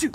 Hey!